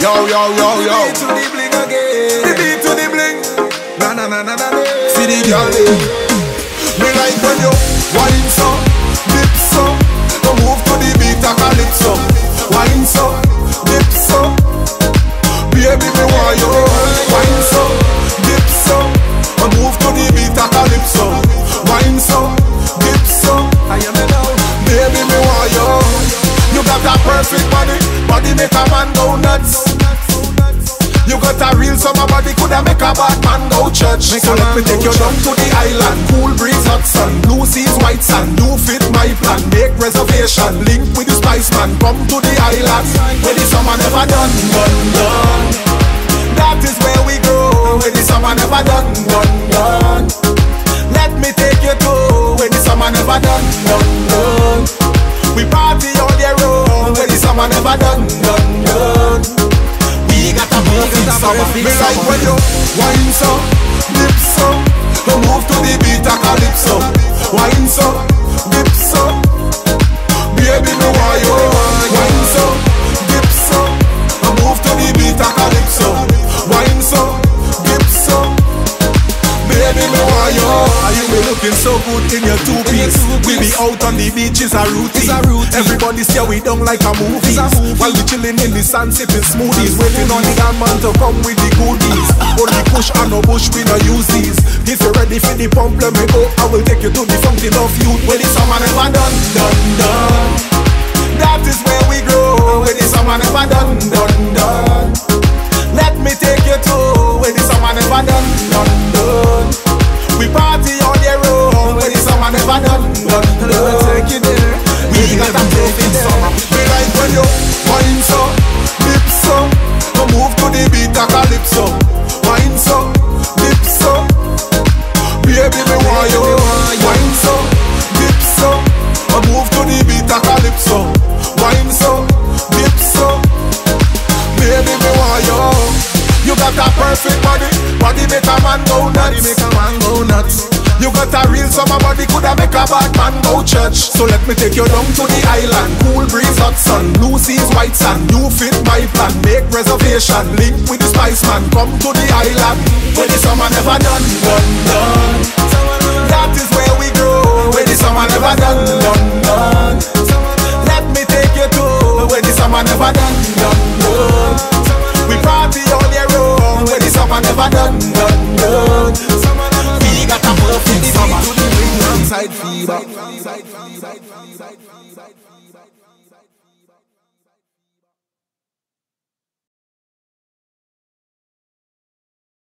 Yo, yo, yo, yo. The beat to the bling again. The beat to the bling. Na na na na na. See the girl there. Me like when you wine so, dip so, go move to the beat of calypso. Wine so, dip so, baby me want you. Perfect body, body make a man go nuts. You got a real summer body, coulda make a bad man go church. Make so let me take you down to the island, cool breeze, hot sun, blue seas, white sand. You fit my plan, make reservation, link with the spice man, come to the island where the summer never done, done, done. That is where we go, where the summer never done, done, done. Summer never done, done, done. We got a perfect summer. Me like when you wine so, dip so, you move to the beat of calypso. Wine so, dip so, baby me want you. Wine so, dip so, you move to the beat of calypso. Wine so, dip so, baby me want you. You be looking so good in your two piece? We be out on the beach is a routine. It's. Everybody stare we down like a movie. It's. While we chilling in the sun sipping smoothies, waiting on the gunman to come with the goodies. Only push and no bush, we no use these. If you're ready for the pump, let me go. I will take you to the funky love youth where the summer never done, done, done. That is where we calypso. Wine so, dip so, baby me want you. You got a perfect body, body make a man go nuts. Make a man go nuts. You got a real summer body, coulda make a bad man go church. So let me take you down to the island, cool breeze, hot sun, blue seas, white sand. You fit my plan, make reservation, link with the spice man, come to the island where the summer never done, done, done. Side fever.